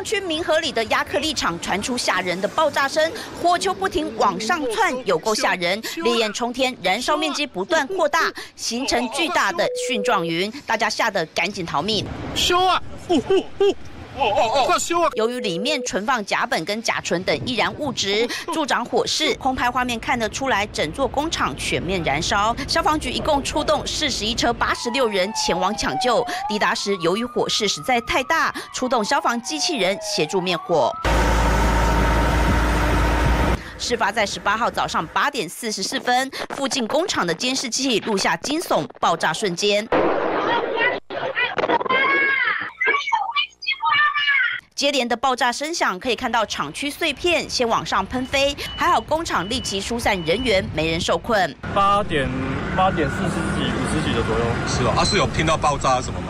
浪区明和里的亚克力厂传出吓人的爆炸声，火球不停往上窜，有够吓人，烈焰冲天，燃烧面积不断扩大，形成巨大的蕈状云，大家吓得赶紧逃命。修啊！哦哦哦！快修啊！由于里面存放甲苯跟甲醇等易燃物质，助长火势。空拍画面看得出来，整座工厂全面燃烧。消防局一共出动四十一车八十六人前往抢救。抵达时，由于火势实在太大，出动消防机器人协助灭火。事发在十八号早上八点四十四分，附近工厂的监视器录下惊悚爆炸瞬间。接连的爆炸声响，可以看到厂区碎片先往上喷飞，还好工厂立即疏散人员，没人受困。八点八点四十几、五十几的左右，是哦，啊是有听到爆炸什么吗？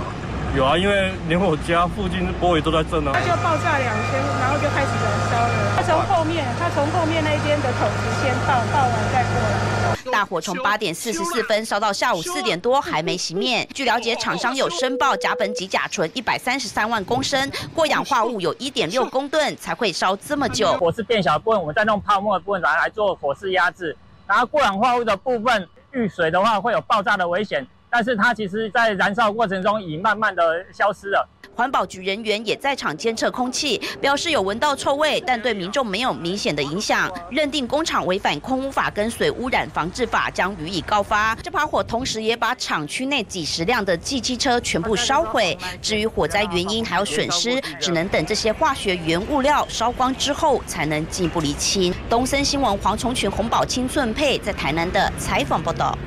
有啊，因为连我家附近玻璃都在震啊。它就爆炸两圈，然后就开始燃烧了。它从后面，它从后面那边的桶子先爆，爆完再过来。大火从八点四十四分烧到下午四点多，还没熄灭。据了解，厂商有申报甲苯及甲醇一百三十三万公升，过氧化物有一点六公吨，才会烧这么久。火势变小的部分，我们再弄泡沫的部分来来做火势压制。然后过氧化物的部分遇水的话，会有爆炸的危险。但是它其实，在燃烧过程中已慢慢的消失了。环保局人员也在场监测空气，表示有闻到臭味，但对民众没有明显的影响。认定工厂违反空污法跟水污染防治法，将予以告发。这把火同时也把厂区内几十辆的机机车全部烧毁。至于火灾原因还有损失，只能等这些化学原物料烧光之后，才能进一步厘清。东森新闻黄崇群、洪宝清、寸佩在台南的采访报道。